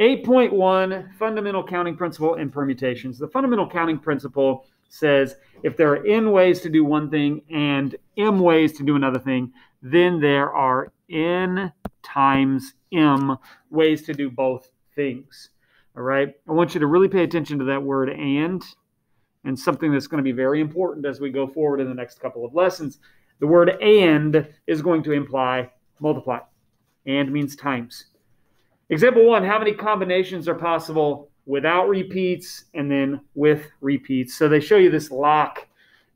8.1 Fundamental Counting Principle and Permutations. The fundamental counting principle says if there are n ways to do one thing and m ways to do another thing, then there are n times m ways to do both things. All right. I want you to really pay attention to that word and and something that's going to be very important as we go forward in the next couple of lessons. The word and is going to imply multiply. And means times. Example one, how many combinations are possible without repeats and then with repeats? So they show you this lock,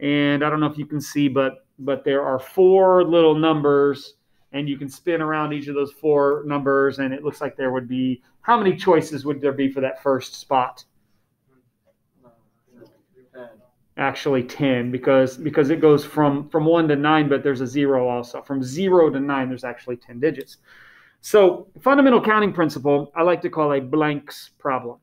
and I don't know if you can see, but but there are four little numbers, and you can spin around each of those four numbers, and it looks like there would be how many choices would there be for that first spot? Actually, ten because because it goes from from one to nine, but there's a zero also. From zero to nine, there's actually ten digits. So, fundamental counting principle, I like to call a blanks problem.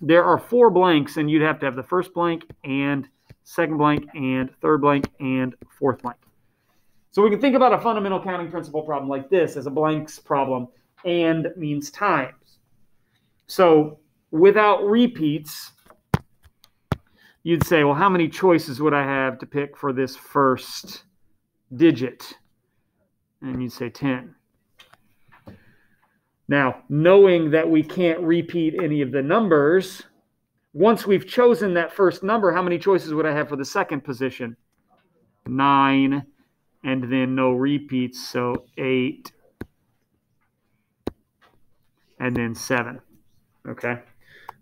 There are four blanks, and you'd have to have the first blank and second blank and third blank and fourth blank. So we can think about a fundamental counting principle problem like this as a blanks problem, and means times. So without repeats, you'd say, well, how many choices would I have to pick for this first digit? And you'd say 10. Now, knowing that we can't repeat any of the numbers, once we've chosen that first number, how many choices would I have for the second position? Nine, and then no repeats, so eight, and then seven. Okay,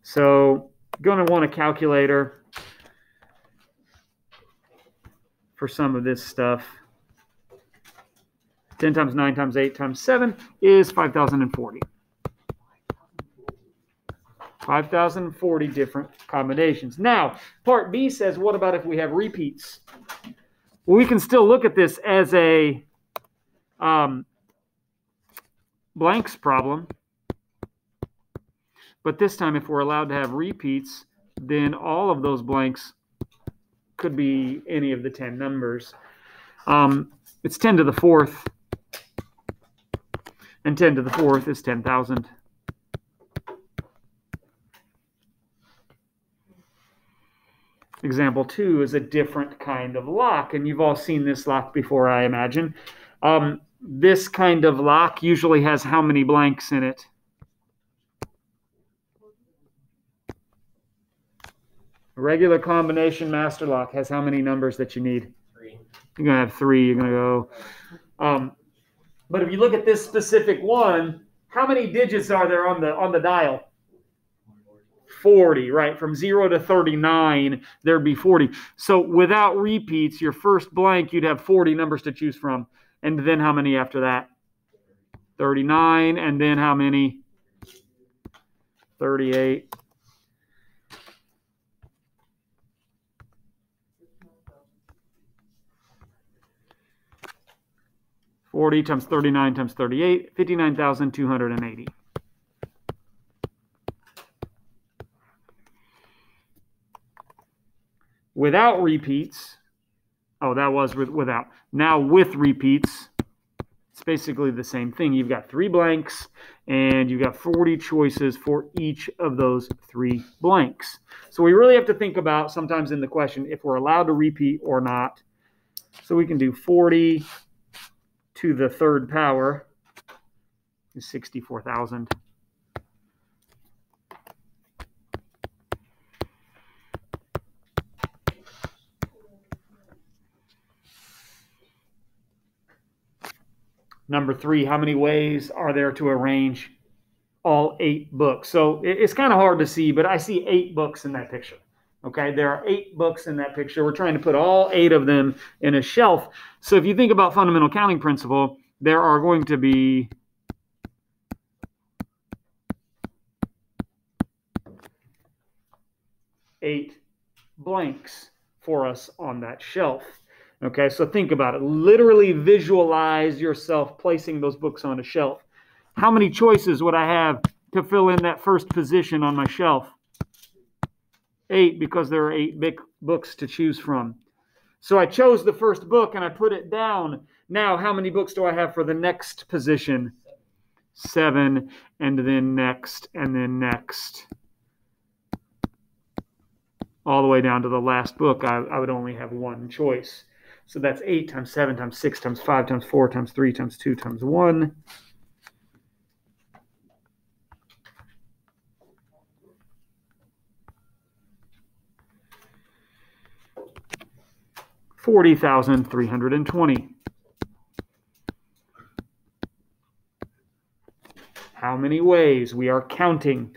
so going to want a calculator for some of this stuff. 10 times 9 times 8 times 7 is 5,040. 5,040 different combinations. Now, part B says, what about if we have repeats? Well, we can still look at this as a um, blanks problem. But this time, if we're allowed to have repeats, then all of those blanks could be any of the 10 numbers. Um, it's 10 to the fourth and 10 to the fourth is 10,000. Example two is a different kind of lock, and you've all seen this lock before, I imagine. Um, this kind of lock usually has how many blanks in it? A regular combination master lock has how many numbers that you need? Three. You're going to have three. You're going to go. Um, but if you look at this specific one, how many digits are there on the on the dial? 40, right? From 0 to 39, there'd be 40. So without repeats, your first blank, you'd have 40 numbers to choose from. And then how many after that? 39. And then how many? 38. 40 times 39 times 38, 59,280. Without repeats, oh, that was with, without. Now with repeats, it's basically the same thing. You've got three blanks and you've got 40 choices for each of those three blanks. So we really have to think about sometimes in the question if we're allowed to repeat or not. So we can do 40 to the third power is 64,000. Number three, how many ways are there to arrange all eight books? So it's kind of hard to see, but I see eight books in that picture. Okay, there are eight books in that picture. We're trying to put all eight of them in a shelf. So if you think about fundamental counting principle, there are going to be eight blanks for us on that shelf. Okay, so think about it. Literally visualize yourself placing those books on a shelf. How many choices would I have to fill in that first position on my shelf? Eight because there are eight big books to choose from. So I chose the first book and I put it down. Now, how many books do I have for the next position? 7, and then next, and then next. All the way down to the last book, I, I would only have one choice. So that's 8 times 7 times 6 times 5 times 4 times 3 times 2 times 1. Forty thousand three hundred and twenty. How many ways? We are counting.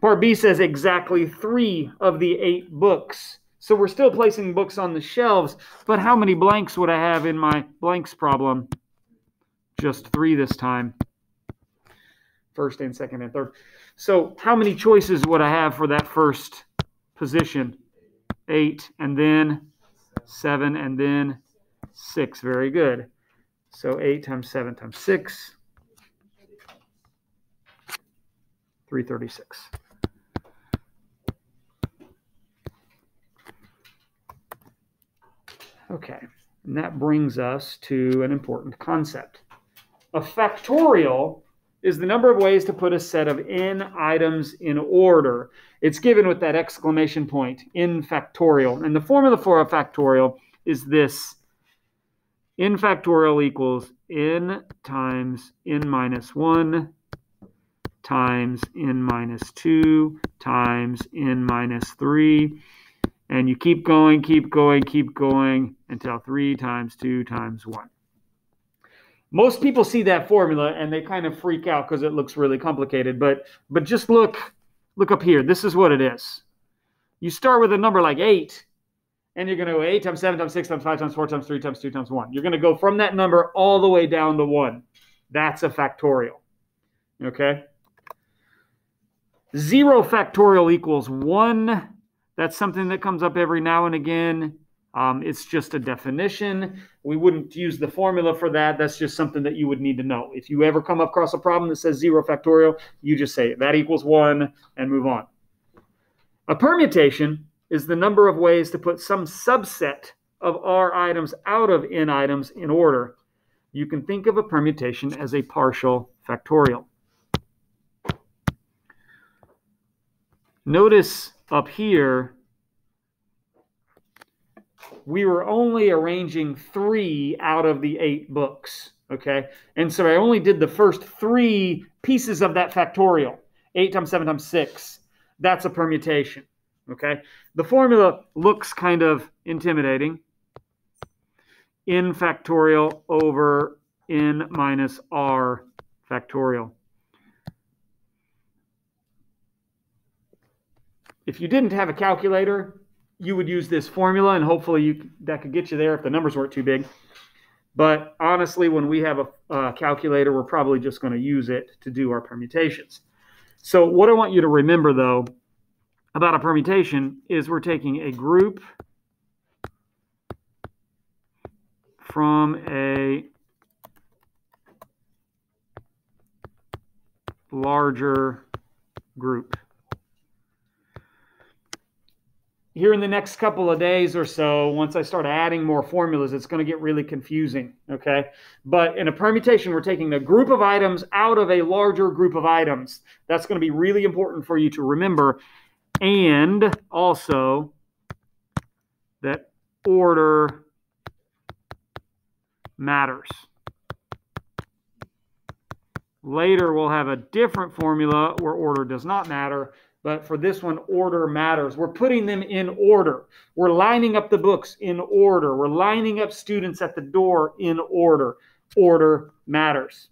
Part B says exactly three of the eight books. So we're still placing books on the shelves, but how many blanks would I have in my blanks problem? Just three this time. First and second and third. So how many choices would I have for that first position? Eight, and then seven, and then six. Very good. So eight times seven times six. 336. Okay, and that brings us to an important concept. A factorial is the number of ways to put a set of n items in order. It's given with that exclamation point, n factorial. And the formula for a factorial is this. n factorial equals n times n minus 1 times n minus 2 times n minus 3. And you keep going, keep going, keep going until 3 times 2 times 1. Most people see that formula and they kind of freak out because it looks really complicated. But but just look look up here. This is what it is. You start with a number like 8 and you're going to go 8 times 7 times 6 times 5 times 4 times 3 times 2 times 1. You're going to go from that number all the way down to 1. That's a factorial. Okay? Zero factorial equals one. That's something that comes up every now and again. Um, it's just a definition. We wouldn't use the formula for that. That's just something that you would need to know. If you ever come across a problem that says zero factorial, you just say that equals one and move on. A permutation is the number of ways to put some subset of R items out of N items in order. You can think of a permutation as a partial factorial. Notice up here, we were only arranging three out of the eight books. Okay. And so I only did the first three pieces of that factorial eight times seven times six. That's a permutation. Okay. The formula looks kind of intimidating. N factorial over N minus R factorial. if you didn't have a calculator, you would use this formula, and hopefully you, that could get you there if the numbers weren't too big. But honestly, when we have a, a calculator, we're probably just going to use it to do our permutations. So what I want you to remember, though, about a permutation is we're taking a group from a larger group. Here in the next couple of days or so, once I start adding more formulas, it's going to get really confusing. Okay. But in a permutation, we're taking a group of items out of a larger group of items. That's going to be really important for you to remember. And also that order matters. Later, we'll have a different formula where order does not matter. But for this one, order matters. We're putting them in order. We're lining up the books in order. We're lining up students at the door in order. Order matters.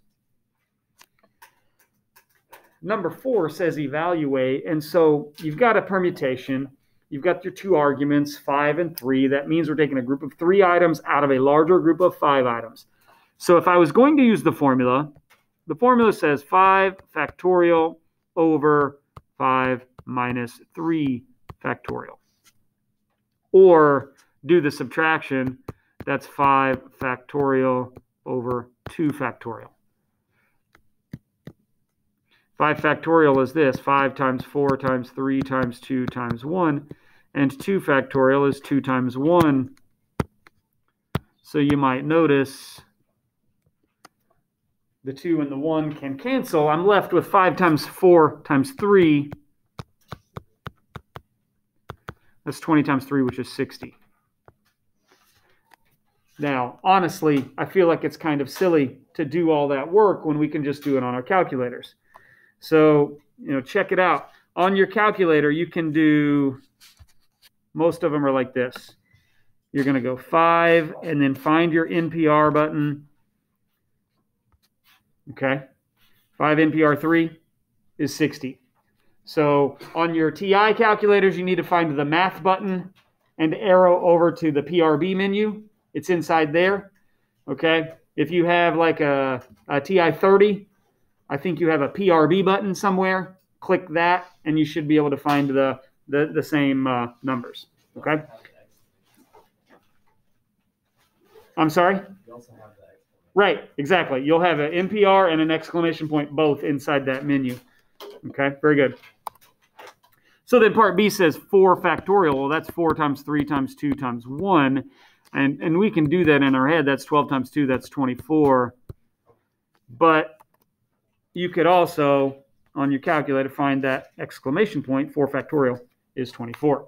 Number four says evaluate. And so you've got a permutation. You've got your two arguments, five and three. That means we're taking a group of three items out of a larger group of five items. So if I was going to use the formula, the formula says 5 factorial over 5 minus 3 factorial. Or do the subtraction, that's 5 factorial over 2 factorial. 5 factorial is this, 5 times 4 times 3 times 2 times 1, and 2 factorial is 2 times 1. So you might notice the 2 and the 1 can cancel. I'm left with 5 times 4 times 3. That's 20 times 3, which is 60. Now, honestly, I feel like it's kind of silly to do all that work when we can just do it on our calculators. So, you know, check it out. On your calculator, you can do, most of them are like this. You're going to go 5 and then find your NPR button. Okay. 5 NPR 3 is 60. So on your TI calculators, you need to find the math button and arrow over to the PRB menu. It's inside there. Okay. If you have like a, a TI 30, I think you have a PRB button somewhere. Click that, and you should be able to find the, the, the same uh, numbers. Okay. I'm sorry? Right, exactly. You'll have an NPR and an exclamation point both inside that menu. Okay, very good. So then part B says 4 factorial. Well, that's 4 times 3 times 2 times 1. And, and we can do that in our head. That's 12 times 2, that's 24. But you could also, on your calculator, find that exclamation point, 4 factorial is 24.